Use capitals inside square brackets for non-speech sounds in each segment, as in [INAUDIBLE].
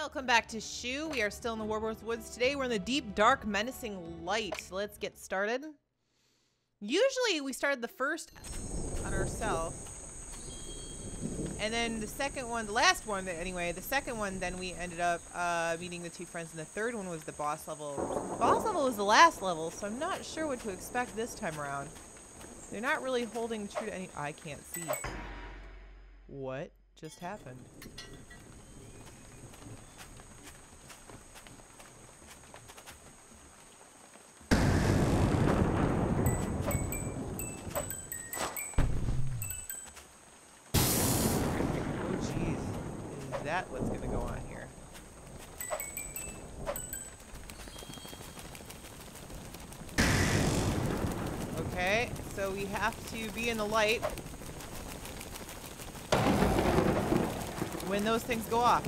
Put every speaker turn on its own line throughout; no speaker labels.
Welcome back to Shu. We are still in the Warworth Woods today. We're in the deep, dark, menacing light. Let's get started. Usually we started the first on ourselves. And then the second one, the last one, anyway, the second one, then we ended up uh, meeting the two friends, and the third one was the boss level. The boss level was the last level, so I'm not sure what to expect this time around. They're not really holding true to any- I can't see. What just happened? Oh jeez. Is that what's gonna go on here? Okay, so we have to be in the light when those things go off.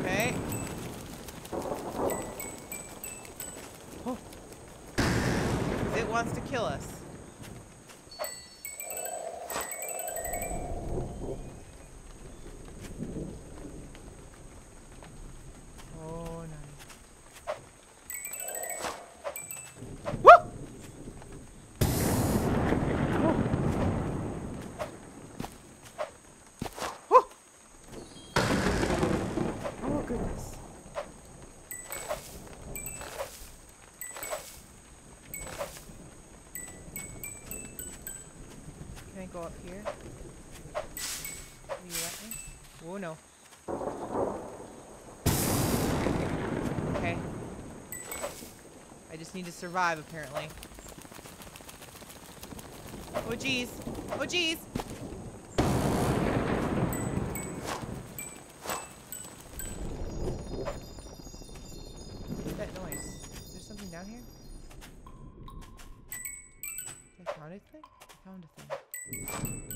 Okay. It wants to kill us. Oh, nice. Woo! Woo! Oh, goodness. Can I go up here? Will you let me? Oh, no. Okay. I just need to survive, apparently. Oh, jeez. Oh, jeez. That something down here? I found a thing? I found a thing.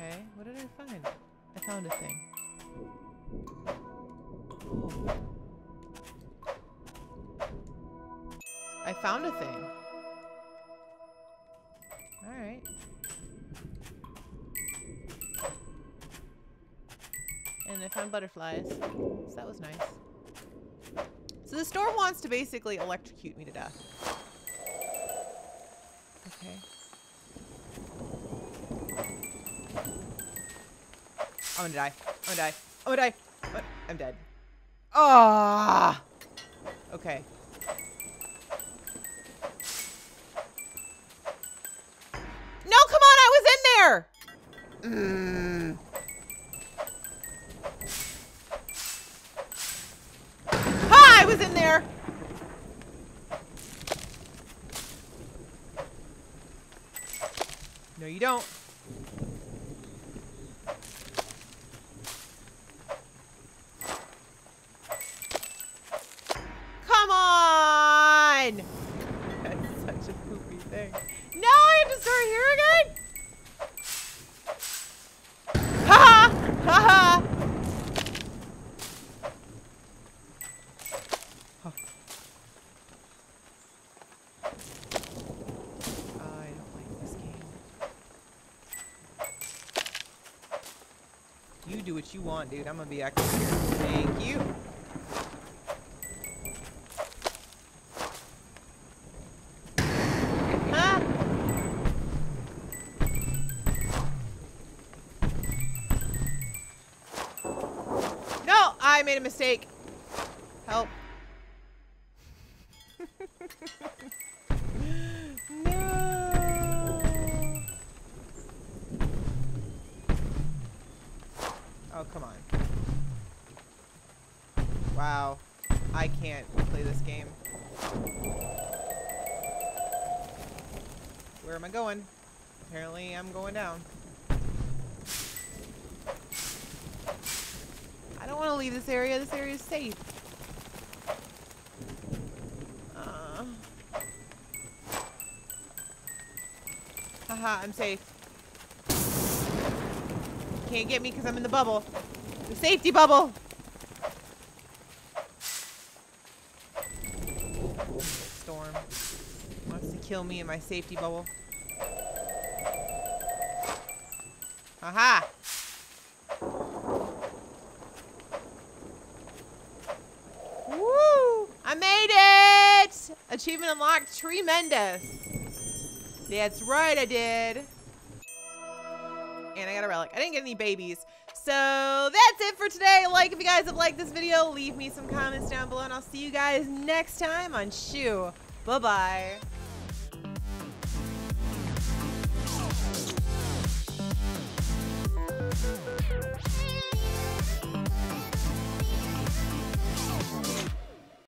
Okay. What did I find? I found a thing. I found a thing. Alright. And I found butterflies. So that was nice. So the storm wants to basically electrocute me to death. Okay. I'm gonna die. I'm gonna die. I'm gonna die. I'm dead. Ah. Okay. No, come on! I was in there. Mm. Ah, I was in there. No, you don't. Come on! That's such a poopy thing. No, I have to start here again? Ha ha! Ha ha! Huh. I don't like this game. You do what you want, dude. I'm gonna be active here. Thank you. No, I made a mistake. Help. [LAUGHS] no. Wow. I can't play this game. Where am I going? Apparently I'm going down. I don't want to leave this area. This area is safe. Uh. Haha, I'm safe. Can't get me because I'm in the bubble. The safety bubble. Storm wants to kill me in my safety bubble. Aha! Woo! I made it! Achievement unlocked, tremendous. That's right, I did. And I got a relic. I didn't get any babies. So that's it for today. Like if you guys have liked this video, leave me some comments down below, and I'll see you guys next time on Shu. Bye-bye.